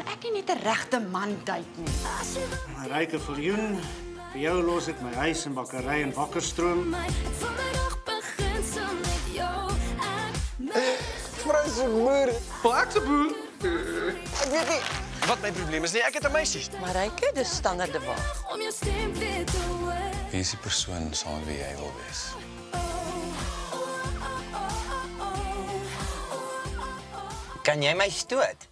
kan ek nie net 'n regte man date nie. 'n ryke viljoen, vir jou los ek my huis en bakkery en wakkerstroom. Vandag begin saam met jou. Franse boer. Plaakse boer. Ek weet nie wat my probleem is nie. Ek het 'n meisie. Maar ryke, dis standaarde wa. Om jou stem te doen. Wie is die persoon saam wie jy wil wees? Kan jy my stoot?